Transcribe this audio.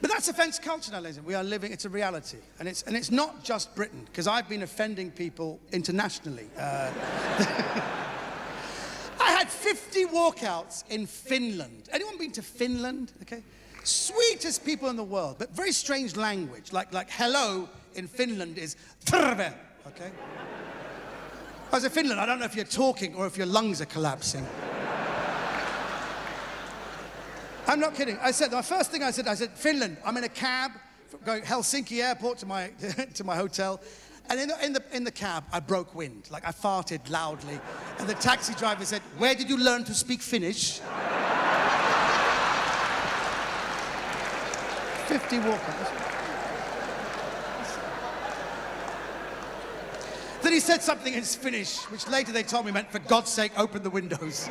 But that's now, ladies. We are living, it's a reality. And it's, and it's not just Britain, because I've been offending people internationally. Uh, I had 50 walkouts in Finland. Anyone been to Finland? Okay. Sweetest people in the world, but very strange language. Like, like hello in Finland is terve, okay? I was in Finland, I don't know if you're talking or if your lungs are collapsing. I'm not kidding. I said, the first thing I said, I said, Finland, I'm in a cab going Helsinki airport to my, to my hotel. And in the, in, the, in the cab, I broke wind. Like I farted loudly. And the taxi driver said, Where did you learn to speak Finnish? 50 walkouts. Then he said something in Finnish, which later they told me meant, for God's sake, open the windows.